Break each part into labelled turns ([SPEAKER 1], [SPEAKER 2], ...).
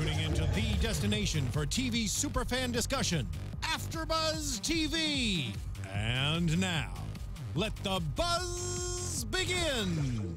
[SPEAKER 1] tuning into the destination for TV superfan discussion, AfterBuzz TV. And now, let the buzz begin.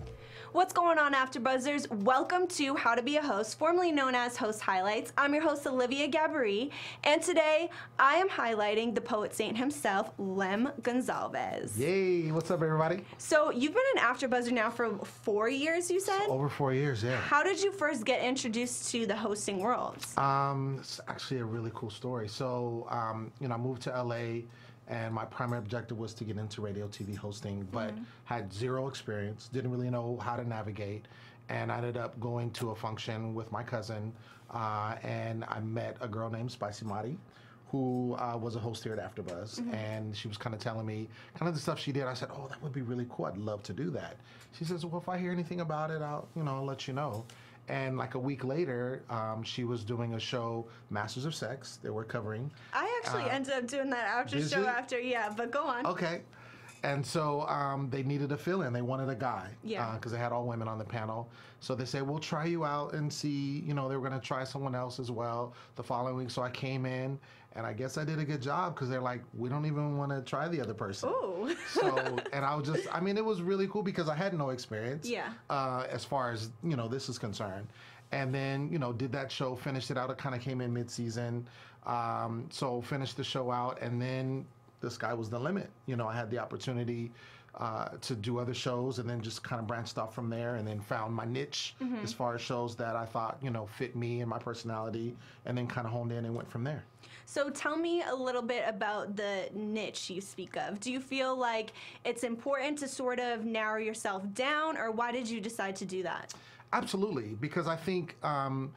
[SPEAKER 2] What's going on, AfterBuzzers? Welcome to How to Be a Host, formerly known as Host Highlights. I'm your host, Olivia Gabaree, and today I am highlighting the poet saint himself, Lem Gonsalves.
[SPEAKER 3] Yay! What's up, everybody?
[SPEAKER 2] So you've been an AfterBuzzer now for four years, you said?
[SPEAKER 3] Over four years, yeah.
[SPEAKER 2] How did you first get introduced to the hosting world?
[SPEAKER 3] Um, it's actually a really cool story. So, um, you know, I moved to LA and my primary objective was to get into radio TV hosting, but had zero experience, didn't really know how to navigate, and I ended up going to a function with my cousin, uh, and I met a girl named Spicy Madi. Who uh, was a host here at AfterBuzz, and she was kind of telling me kind of the stuff she did. I said, "Oh, that would be really cool. I'd love to do that." She says, "Well, if I hear anything about it, I'll, you know, I'll let you know." And like a week later, um, she was doing a show, Masters of Sex. They were covering.
[SPEAKER 2] I actually
[SPEAKER 3] Uh,
[SPEAKER 2] ended up doing that after show
[SPEAKER 3] you?
[SPEAKER 2] after, yeah, but go on.
[SPEAKER 3] Okay. And so um, they needed a fill in. They wanted a guy.
[SPEAKER 2] Yeah.
[SPEAKER 3] Because they had all women on the panel. So they said, we'll try you out and see. You know, they were going to try someone else as well the following week. So I came in, and I guess I did a good job because they're like, we don't even want to try the other person.
[SPEAKER 2] Ooh.
[SPEAKER 3] So, and I was just, I mean, it was really cool because I had no experience.
[SPEAKER 2] Yeah.
[SPEAKER 3] Uh, as far as, you know, this is concerned. And then, you know, did that show, finished it out. It kind of came in mid season. Um, so finished the show out. And then the sky was the limit. You know, I had the opportunity uh, to do other shows and then just kind of branched off from there and then found my niche as far as shows that I thought, you know, fit me and my personality and then kind of honed in and went from there.
[SPEAKER 2] So tell me a little bit about the niche you speak of. Do you feel like it's important to sort of narrow yourself down, or why did you decide to do that?
[SPEAKER 3] Absolutely, because I think, um,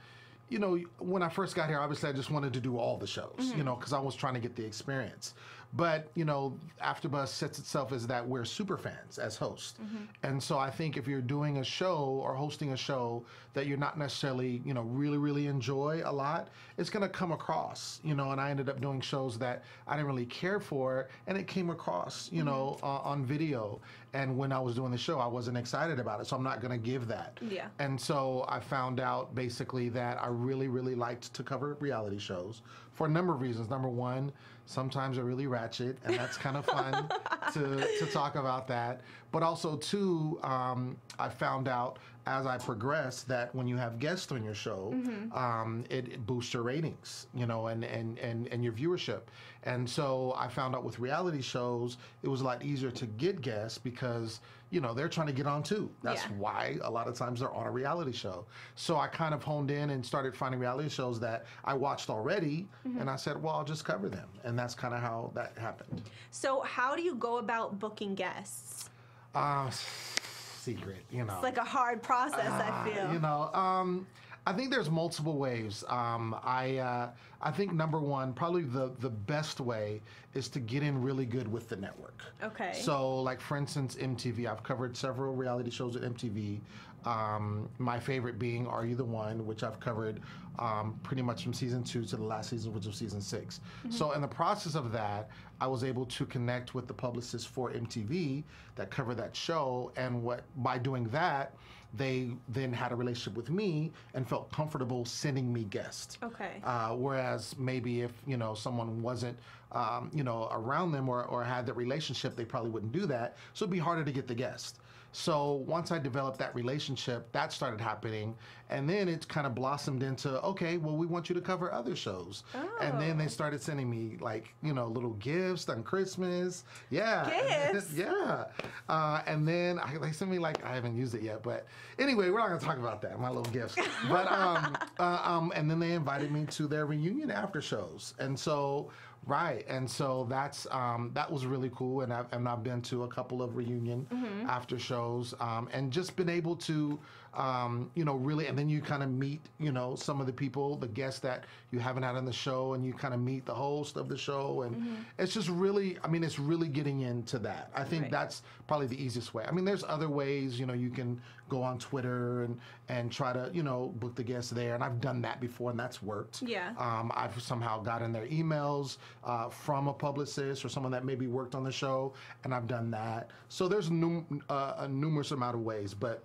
[SPEAKER 3] you know, when I first got here, obviously I just wanted to do all the shows, you know, because I was trying to get the experience. But you know, AfterBuzz sets itself as that we're super fans as hosts, and so I think if you're doing a show or hosting a show that you're not necessarily, you know, really really enjoy a lot, it's going to come across, you know. And I ended up doing shows that I didn't really care for, and it came across, you know, uh, on video. And when I was doing the show, I wasn't excited about it, so I'm not going to give that.
[SPEAKER 2] Yeah.
[SPEAKER 3] And so I found out basically that I really, really liked to cover reality shows for a number of reasons. Number one, sometimes they're really ratchet, and that's kind of fun to, to talk about that. But also, two, um, I found out as I progressed that when you have guests on your show, um, it, it boosts your ratings, you know, and, and, and, and your viewership. And so I found out with reality shows, it was a lot easier to get guests because, you know, they're trying to get on too. That's
[SPEAKER 2] Yeah.
[SPEAKER 3] why a lot of times they're on a reality show. So I kind of honed in and started finding reality shows that I watched already, and I said, well, I'll just cover them. And that's kind of how that happened.
[SPEAKER 2] So, how do you go about booking guests?
[SPEAKER 3] Uh, secret, you know.
[SPEAKER 2] It's like a hard process, I
[SPEAKER 3] Ah,
[SPEAKER 2] feel.
[SPEAKER 3] You know, um, I think there's multiple ways. Um, I uh, I think number one, probably the the best way is to get in really good with the network.
[SPEAKER 2] Okay.
[SPEAKER 3] So, like for instance, MTV. I've covered several reality shows at MTV. Um, my favorite being Are You the One, which I've covered um, pretty much from season two to the last season, which was season 6 So, in the process of that, I was able to connect with the publicist for MTV that covered that show, and what by doing that, they then had a relationship with me and felt comfortable sending me guests.
[SPEAKER 2] Okay.
[SPEAKER 3] Uh, whereas maybe if you know someone wasn't um, you know around them or, or had that relationship, they probably wouldn't do that. So it'd be harder to get the guest. So once I developed that relationship, that started happening, and then it kind of blossomed into okay, well we want you to cover other shows, and then they started sending me like you know little gifts on Christmas, yeah,
[SPEAKER 2] Gifts?
[SPEAKER 3] yeah, uh, and then I, they sent me like I haven't used it yet, but anyway, we're not gonna talk about that. My little gifts, but um, uh, um, and then they invited me to their reunion after shows, and so right, and so that's um, that was really cool, and I've and I've been to a couple of reunion after shows, um, and just been able to. Um, you know, really, and then you kind of meet, you know, some of the people, the guests that you haven't had on the show, and you kind of meet the host of the show, and it's just really, I mean, it's really getting into that. I think
[SPEAKER 2] Right.
[SPEAKER 3] that's probably the easiest way. I mean, there's other ways, you know, you can go on Twitter and and try to, you know, book the guests there, and I've done that before, and that's worked.
[SPEAKER 2] Yeah.
[SPEAKER 3] Um, I've somehow gotten their emails uh, from a publicist or someone that maybe worked on the show, and I've done that. So there's num- uh, a numerous amount of ways, but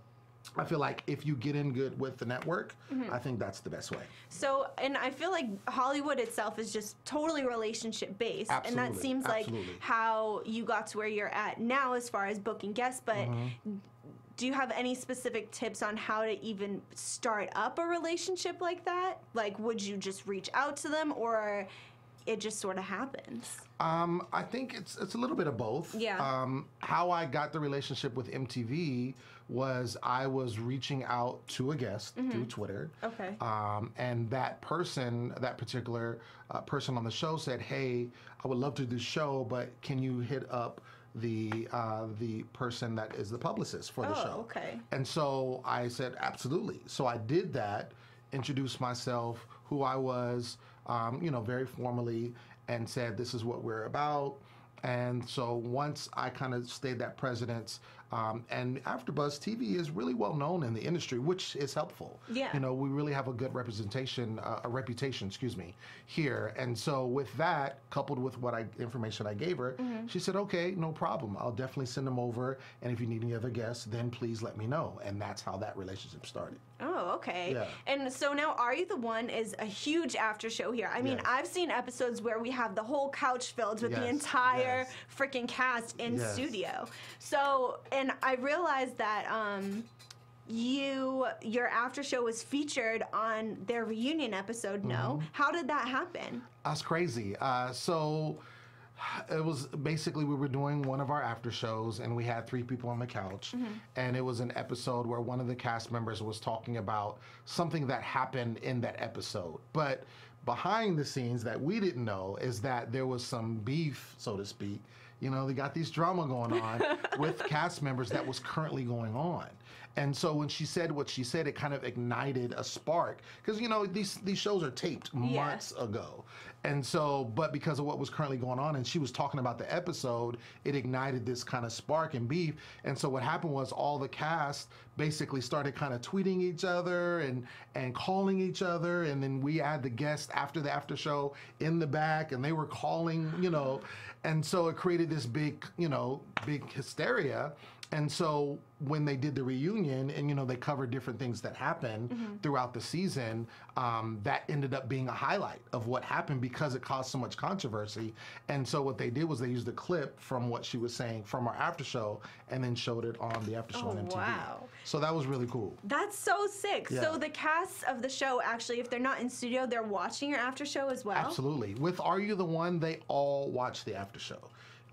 [SPEAKER 3] I feel like if you get in good with the network,
[SPEAKER 2] Mm-hmm.
[SPEAKER 3] I think that's the best way.
[SPEAKER 2] So, and I feel like Hollywood itself is just totally relationship based. And that
[SPEAKER 3] Absolutely,
[SPEAKER 2] seems like how you got to where you're at now as far as booking guests. But
[SPEAKER 3] Mm-hmm.
[SPEAKER 2] Do you have any specific tips on how to even start up a relationship like that? Like, would you just reach out to them or it just sort of happens?
[SPEAKER 3] Um, I think it's it's a little bit of both.
[SPEAKER 2] Yeah.
[SPEAKER 3] Um, how I got the relationship with MTV was I was reaching out to a guest through Twitter.
[SPEAKER 2] Mm-hmm. Okay.
[SPEAKER 3] Um, and that person, that particular uh, person on the show said, "Hey, I would love to do the show, but can you hit up the uh, the person that is the publicist for the
[SPEAKER 2] Oh,
[SPEAKER 3] show?"
[SPEAKER 2] okay.
[SPEAKER 3] And so I said, absolutely. So I did that, introduced myself, who I was, um, you know, very formally, and said, this is what we're about. And so once I kind of stayed that president's, um, and AfterBuzz TV is really well known in the industry, which is helpful.
[SPEAKER 2] Yeah.
[SPEAKER 3] You know, we really have a good representation, uh, a reputation, excuse me, here. And so with that, coupled with what I information I gave her,
[SPEAKER 2] Mm-hmm.
[SPEAKER 3] she said, "Okay, no problem. I'll definitely send them over. And if you need any other guests, then please let me know." And that's how that relationship started.
[SPEAKER 2] Oh, okay.
[SPEAKER 3] Yeah.
[SPEAKER 2] And so now, Are You the One is a huge after show here. I mean,
[SPEAKER 3] Yes.
[SPEAKER 2] I've seen episodes where we have the whole couch filled with the entire
[SPEAKER 3] yes.
[SPEAKER 2] freaking cast in
[SPEAKER 3] Yes.
[SPEAKER 2] studio. So, and I realized that um, you your after show was featured on their reunion episode. No,
[SPEAKER 3] Mm-hmm.
[SPEAKER 2] how did that happen?
[SPEAKER 3] That's crazy. Uh, so it was basically we were doing one of our after shows and we had three people on the couch and it was an episode where one of the cast members was talking about something that happened in that episode but behind the scenes that we didn't know is that there was some beef so to speak you know they got these drama going on with cast members that was currently going on. And so when she said what she said, it kind of ignited a spark. Because you know these these shows are taped
[SPEAKER 2] Yeah.
[SPEAKER 3] months ago, and so but because of what was currently going on, and she was talking about the episode, it ignited this kind of spark and beef. And so what happened was all the cast basically started kind of tweeting each other and and calling each other, and then we had the guests after the after show in the back, and they were calling, you know, and so it created this big you know big hysteria. And so when they did the reunion, and you know they covered different things that happened
[SPEAKER 2] Mm-hmm.
[SPEAKER 3] throughout the season, um, that ended up being a highlight of what happened because it caused so much controversy. And so what they did was they used a clip from what she was saying from our after show, and then showed it on the after show
[SPEAKER 2] Oh,
[SPEAKER 3] on MTV.
[SPEAKER 2] wow.
[SPEAKER 3] So that was really cool.
[SPEAKER 2] That's so sick.
[SPEAKER 3] Yeah.
[SPEAKER 2] So the cast of the show actually, if they're not in studio, they're watching your after show as well.
[SPEAKER 3] Absolutely. With Are You the One, they all watch the after show.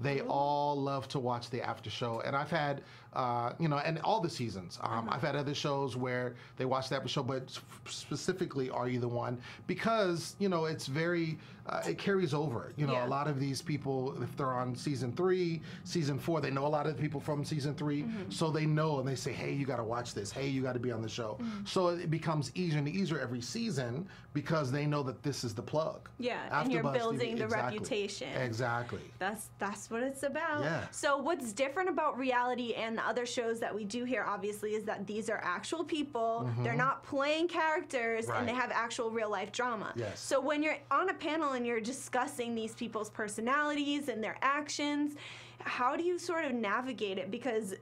[SPEAKER 3] They oh. all love to watch the after show. And I've had, uh, you know, and all the seasons. Um, I've had other shows where they watch that after show, but specifically Are You the One? Because, you know, it's very, uh, it carries over. You know,
[SPEAKER 2] Yeah.
[SPEAKER 3] a lot of these people, if they're on season three, season four, they know a lot of the people from season 3
[SPEAKER 2] Mm-hmm.
[SPEAKER 3] So they know and they say, hey, you got to watch this. Hey, you got to be on the show.
[SPEAKER 2] Mm-hmm.
[SPEAKER 3] So it becomes easier and easier every season because they know that this is the plug.
[SPEAKER 2] Yeah, and you're
[SPEAKER 3] AfterBuzz
[SPEAKER 2] building the
[SPEAKER 3] exactly.
[SPEAKER 2] reputation.
[SPEAKER 3] Exactly.
[SPEAKER 2] That's that's what it's about.
[SPEAKER 3] Yeah.
[SPEAKER 2] So what's different about reality and the other shows that we do here, obviously, is that these are actual people. They're not playing characters, and they
[SPEAKER 3] Mm-hmm.
[SPEAKER 2] Have actual real life drama.
[SPEAKER 3] Yes.
[SPEAKER 2] So when you're on a panel and you're discussing these people's personalities and their actions, how do you sort of navigate it? Because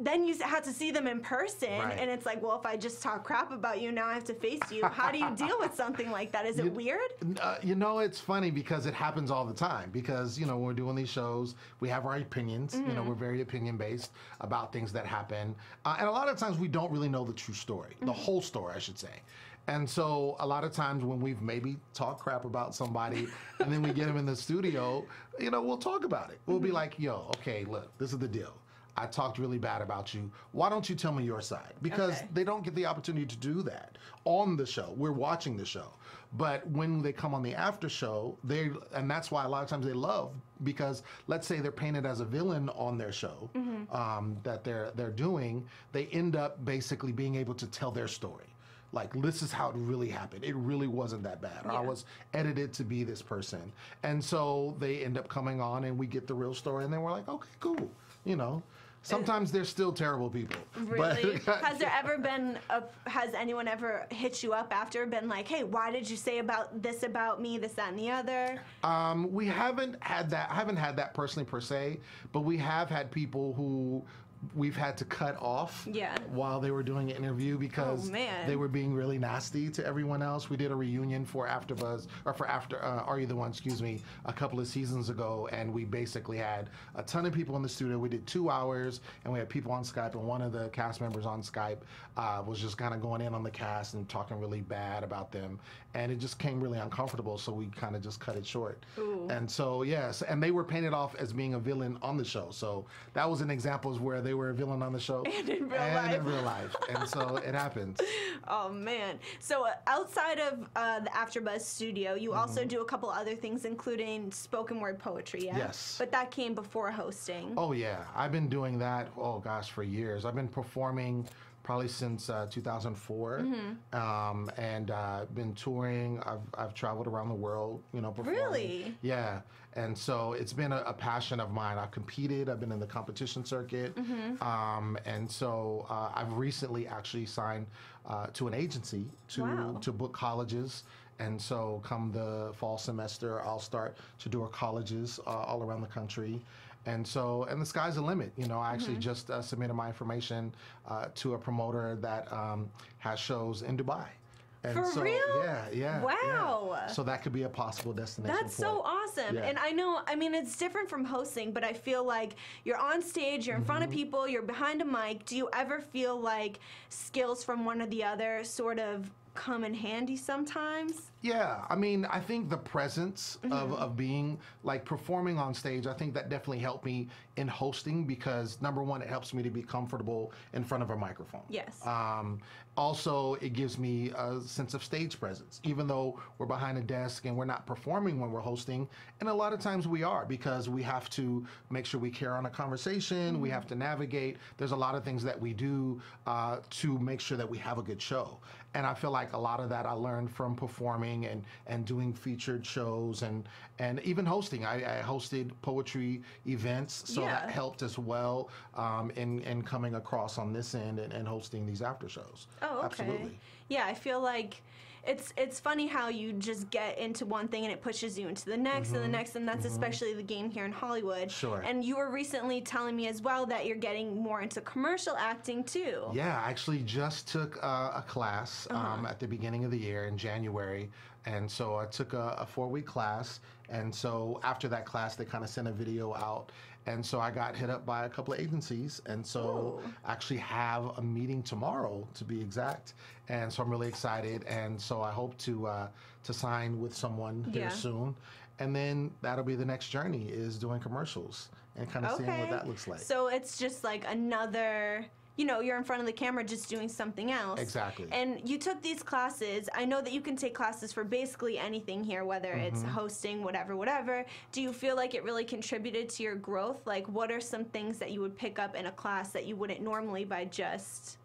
[SPEAKER 2] then you have to see them in person,
[SPEAKER 3] Right.
[SPEAKER 2] and it's like, well, if I just talk crap about you, now I have to face you. How do you deal with something like that? Is it weird?
[SPEAKER 3] Uh, you know, it's funny because it happens all the time. Because you know, when we're doing these shows, we have our opinions. You
[SPEAKER 2] Mm-hmm.
[SPEAKER 3] know, we're very opinion based about things that happen, uh, and a lot of times we don't really know the true story, the
[SPEAKER 2] Mm-hmm.
[SPEAKER 3] whole story, I should say. And so, a lot of times when we've maybe talked crap about somebody, and then we get them in the studio, you know, we'll talk about it. We'll be
[SPEAKER 2] Mm-hmm.
[SPEAKER 3] like, "Yo, okay, look, this is the deal." I talked really bad about you. Why don't you tell me your side? Because
[SPEAKER 2] Okay.
[SPEAKER 3] they don't get the opportunity to do that on the show. We're watching the show. But when they come on the after show, they and that's why a lot of times they love because let's say they're painted as a villain on their show um, that they're they're doing, they end up basically being able to tell their story. Like this is how it really happened. It really wasn't that bad. Or I was edited to be this person, and so they end up coming on, and we get the real story, and then we're like, okay, cool. You know, sometimes they're still terrible people.
[SPEAKER 2] Really?
[SPEAKER 3] But,
[SPEAKER 2] has there ever been a? Has anyone ever hit you up after been like, "Hey, why did you say about this about me, this, that, and the other"?
[SPEAKER 3] Um, we haven't had that. I haven't had that personally per se, but we have had people who we've had to cut off
[SPEAKER 2] Yeah.
[SPEAKER 3] while they were doing an interview because
[SPEAKER 2] Oh,
[SPEAKER 3] they were being really nasty to everyone else. We did a reunion for AfterBuzz or for After uh, Are You the One? Excuse me, a couple of seasons ago, and we basically had a ton of people in the studio. We did two hours, and we had people on Skype, and one of the cast members on Skype uh, was just kind of going in on the cast and talking really bad about them, and it just came really uncomfortable. So we kind of just cut it short. And so yes, and they were painted off as being a villain on the show. So that was an example of where they were a villain on the show
[SPEAKER 2] And in real
[SPEAKER 3] and
[SPEAKER 2] life.
[SPEAKER 3] in real life, and so it happens.
[SPEAKER 2] Oh man! So uh, outside of uh, the AfterBuzz studio, you also do a couple other things, including spoken word poetry. Yeah.
[SPEAKER 3] Mm-hmm. Yes.
[SPEAKER 2] But that came before hosting.
[SPEAKER 3] Oh yeah, I've been doing that. Oh gosh, for years. I've been performing probably since uh, 2004,
[SPEAKER 2] Mm-hmm.
[SPEAKER 3] um, and uh, been touring. I've I've traveled around the world, you know, performing.
[SPEAKER 2] Really?
[SPEAKER 3] Yeah, and so it's been a, a passion of mine. I've competed. I've been in the competition circuit,
[SPEAKER 2] Mm-hmm.
[SPEAKER 3] um, and so uh, I've recently actually signed uh, to an agency to
[SPEAKER 2] Wow.
[SPEAKER 3] to book colleges. And so, come the fall semester, I'll start to do our colleges uh, all around the country. And so, and the sky's the limit. You know, I actually
[SPEAKER 2] Mm-hmm.
[SPEAKER 3] just uh, submitted my information uh, to a promoter that um, has shows in Dubai. And
[SPEAKER 2] For
[SPEAKER 3] so,
[SPEAKER 2] real?
[SPEAKER 3] Yeah, yeah.
[SPEAKER 2] Wow.
[SPEAKER 3] yeah. So that could be a possible destination.
[SPEAKER 2] That's so
[SPEAKER 3] it.
[SPEAKER 2] awesome.
[SPEAKER 3] Yeah.
[SPEAKER 2] And I know, I mean, it's different from hosting, but I feel like you're on stage, you're in front
[SPEAKER 3] Mm-hmm.
[SPEAKER 2] of people, you're behind a mic. Do you ever feel like skills from one or the other sort of come in handy sometimes?
[SPEAKER 3] Yeah, I mean, I think the presence of,
[SPEAKER 2] Mm-hmm.
[SPEAKER 3] of being like performing on stage, I think that definitely helped me in hosting because number one, it helps me to be comfortable in front of a microphone.
[SPEAKER 2] Yes.
[SPEAKER 3] Um, also, it gives me a sense of stage presence, even though we're behind a desk and we're not performing when we're hosting. And a lot of times we are because we have to make sure we carry on a conversation, we have to navigate. There's a lot of things that we do uh, to make sure that we have a good show. And I feel like a lot of that I learned from performing and, and doing featured shows and, and even hosting. I, I hosted poetry events, so that helped as well um, in, in coming across on this end and, and hosting these after shows.
[SPEAKER 2] Oh, okay.
[SPEAKER 3] Absolutely.
[SPEAKER 2] Yeah, I feel like it's it's funny how you just get into one thing and it pushes you into the next and the next, and that's especially the game here in Hollywood.
[SPEAKER 3] Mm-hmm. Sure.
[SPEAKER 2] And you were recently telling me as well that you're getting more into commercial acting too.
[SPEAKER 3] Yeah, I actually just took uh, a class
[SPEAKER 2] Uh-huh.
[SPEAKER 3] um, at the beginning of the year in January. And so I took a, a four week class. And so after that class, they kind of sent a video out. And so I got hit up by a couple of agencies. And so
[SPEAKER 2] Ooh.
[SPEAKER 3] I actually have a meeting tomorrow, to be exact. And so I'm really excited. And so I hope to uh, to sign with someone here soon. And then that'll be the next journey is doing commercials and kind of seeing what that looks like.
[SPEAKER 2] So it's just like another, you know, you're in front of the camera just doing something else.
[SPEAKER 3] Exactly.
[SPEAKER 2] And you took these classes. I know that you can take classes for basically anything here, whether it's
[SPEAKER 3] Mm-hmm.
[SPEAKER 2] hosting, whatever, whatever. Do you feel like it really contributed to your growth? Like, what are some things that you would pick up in a class that you wouldn't normally by just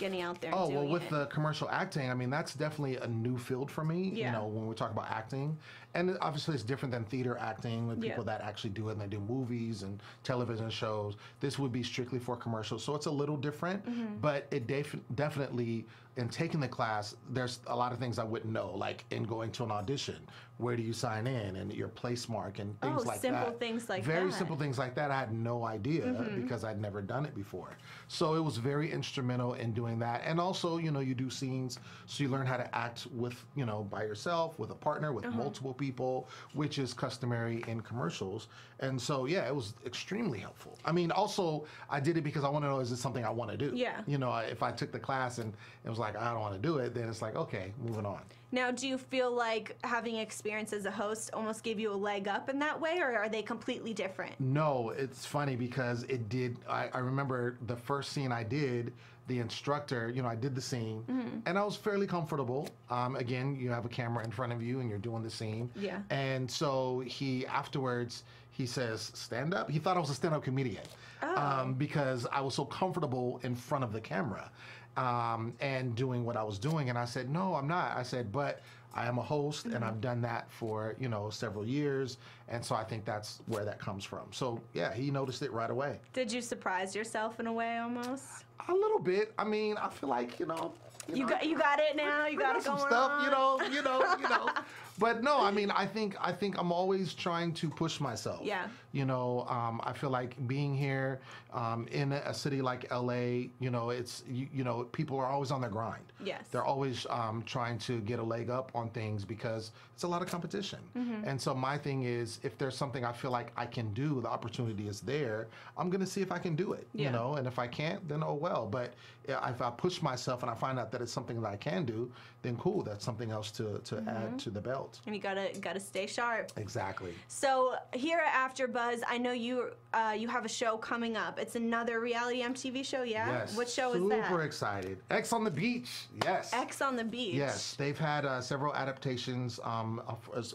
[SPEAKER 2] getting out there and
[SPEAKER 3] Oh well, with
[SPEAKER 2] it?
[SPEAKER 3] the commercial acting, I mean that's definitely a new field for me.
[SPEAKER 2] Yeah.
[SPEAKER 3] You know, when we talk about acting, and obviously it's different than theater acting with
[SPEAKER 2] Yeah.
[SPEAKER 3] people that actually do it and they do movies and television shows. This would be strictly for commercials, so it's a little different.
[SPEAKER 2] Mm-hmm.
[SPEAKER 3] But it def- definitely, in taking the class, there's a lot of things I wouldn't know, like in going to an audition, where do you sign in and your place mark and things
[SPEAKER 2] Oh,
[SPEAKER 3] like
[SPEAKER 2] simple
[SPEAKER 3] that.
[SPEAKER 2] Simple things like
[SPEAKER 3] Very
[SPEAKER 2] that. Mm-hmm.
[SPEAKER 3] simple things like that. I had no idea because I'd never done it before. So it was very instrumental in doing that. And also, you know, you do scenes, so you learn how to act with, you know, by yourself, with a partner, with
[SPEAKER 2] Uh-huh.
[SPEAKER 3] multiple people, which is customary in commercials. And so, yeah, it was extremely helpful. I mean, also, I did it because I want to know is this something I want to do?
[SPEAKER 2] Yeah.
[SPEAKER 3] You know, if I took the class and it was like, I don't want to do it, then it's like, okay, moving on.
[SPEAKER 2] Now, do you feel like having experience as a host almost gave you a leg up in that way, or are they completely different?
[SPEAKER 3] No, it's funny because it did. I, I remember the first scene I did, the instructor, you know, I did the scene
[SPEAKER 2] Mm-hmm.
[SPEAKER 3] and I was fairly comfortable. Um, again, you have a camera in front of you and you're doing the scene.
[SPEAKER 2] Yeah.
[SPEAKER 3] And so he, afterwards, he says, stand up. He thought I was a stand up comedian
[SPEAKER 2] Oh.
[SPEAKER 3] um, because I was so comfortable in front of the camera um, and doing what I was doing. And I said, no, I'm not. I said, but I am a host and I've done that for, you know, several years. And so I think that's where that comes from. So yeah, he noticed it right away.
[SPEAKER 2] Did you surprise yourself in a way almost?
[SPEAKER 3] A little bit. I mean, I feel like, you know,
[SPEAKER 2] You
[SPEAKER 3] know,
[SPEAKER 2] got you got it now. You
[SPEAKER 3] I
[SPEAKER 2] got it
[SPEAKER 3] some
[SPEAKER 2] going
[SPEAKER 3] stuff,
[SPEAKER 2] on.
[SPEAKER 3] you know, you know, you know. but no, I mean, I think I think I'm always trying to push myself.
[SPEAKER 2] Yeah.
[SPEAKER 3] You know, um, I feel like being here um, in a city like LA, you know, it's you, you know, people are always on their grind.
[SPEAKER 2] Yes.
[SPEAKER 3] They're always um, trying to get a leg up on things because it's a lot of competition.
[SPEAKER 2] Mm-hmm.
[SPEAKER 3] And so my thing is, if there's something I feel like I can do, the opportunity is there. I'm gonna see if I can do it.
[SPEAKER 2] Yeah.
[SPEAKER 3] You know, and if I can't, then oh well. But if I push myself and I find out that it's something that I can do, then cool. That's something else to to
[SPEAKER 2] Mm-hmm.
[SPEAKER 3] add to the belt.
[SPEAKER 2] And you gotta gotta stay sharp.
[SPEAKER 3] Exactly.
[SPEAKER 2] So here at AfterBuzz, I know you uh, you have a show coming up. It's another reality MTV show, yeah.
[SPEAKER 3] Yes.
[SPEAKER 2] What show
[SPEAKER 3] Super
[SPEAKER 2] is that?
[SPEAKER 3] Super excited. Ex on the Beach. Yes.
[SPEAKER 2] Ex on the Beach.
[SPEAKER 3] Yes, they've had uh, several adaptations um,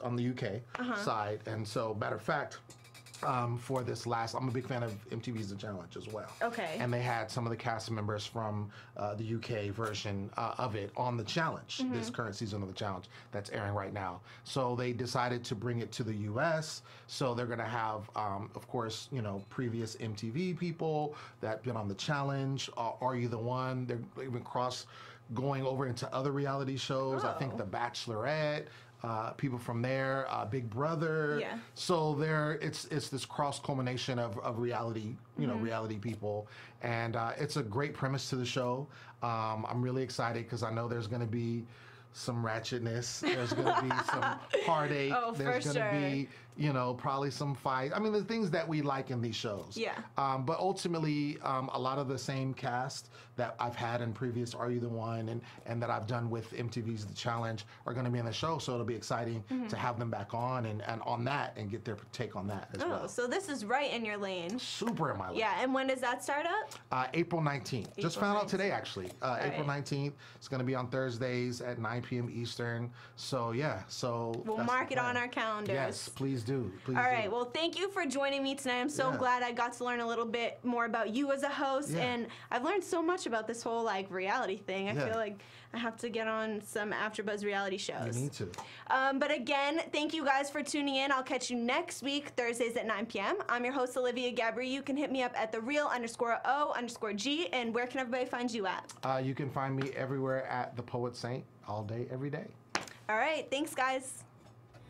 [SPEAKER 3] on the UK
[SPEAKER 2] Uh-huh.
[SPEAKER 3] side, and so matter of fact, um, for this last, I'm a big fan of MTV's The Challenge as well.
[SPEAKER 2] Okay.
[SPEAKER 3] And they had some of the cast members from uh, the UK version uh, of it on the challenge,
[SPEAKER 2] Mm-hmm.
[SPEAKER 3] this current season of the challenge that's airing right now. So they decided to bring it to the US. So they're going to have, um, of course, you know, previous MTV people that been on the challenge. Uh, Are you the one? They're even cross going over into other reality shows. I think
[SPEAKER 2] Oh.
[SPEAKER 3] The Bachelorette. Uh, people from there, uh, Big Brother.
[SPEAKER 2] Yeah.
[SPEAKER 3] So there, it's it's this cross culmination of, of reality, you know, reality people, and uh, it's a great premise to the show. Um, I'm really excited because I know there's going to be some ratchetness. There's going to be some heartache.
[SPEAKER 2] Oh,
[SPEAKER 3] there's going to
[SPEAKER 2] sure.
[SPEAKER 3] be, you know, probably some fight. I mean, the things that we like in these shows.
[SPEAKER 2] Yeah.
[SPEAKER 3] Um, but ultimately, um, a lot of the same cast that I've had in previous Are You the One and, and that I've done with MTV's The Challenge are going to be in the show. So it'll be exciting
[SPEAKER 2] Mm-hmm.
[SPEAKER 3] to have them back on and, and on that and get their take on that as
[SPEAKER 2] Oh,
[SPEAKER 3] well.
[SPEAKER 2] so this is right in your lane.
[SPEAKER 3] Super in my life.
[SPEAKER 2] Yeah, and when does that start up?
[SPEAKER 3] Uh, April 19th. Just
[SPEAKER 2] April
[SPEAKER 3] found out today, actually. Uh, April
[SPEAKER 2] right.
[SPEAKER 3] 19th. It's going to be on Thursdays at 9 p.m. Eastern. So, yeah. So
[SPEAKER 2] We'll mark it on our calendars.
[SPEAKER 3] Yes, please do. Please
[SPEAKER 2] All
[SPEAKER 3] do.
[SPEAKER 2] Well, thank you for joining me tonight. I'm so
[SPEAKER 3] Yeah.
[SPEAKER 2] glad I got to learn a little bit more about you as a host,
[SPEAKER 3] Yeah.
[SPEAKER 2] and I've learned so much about this whole like reality thing. I
[SPEAKER 3] Yeah.
[SPEAKER 2] feel like I have to get on some AfterBuzz reality shows.
[SPEAKER 3] You need to.
[SPEAKER 2] Um, but again, thank you guys for tuning in. I'll catch you next week, Thursdays at 9 p.m. I'm your host, Olivia Gabaree. You can hit me up at the real underscore O underscore G. And where can everybody find you at?
[SPEAKER 3] Uh, you can find me everywhere at The Poet Saint all day, every day.
[SPEAKER 2] All right. Thanks, guys.